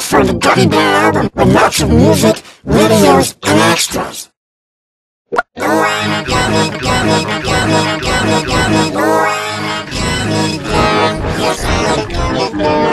look for the Gummy Bear album with lots of music, videos, and extras. Oh, I'm gummy, gummy, gummy, gummy, gummy, gummy. Yes, I'm a gummy bear.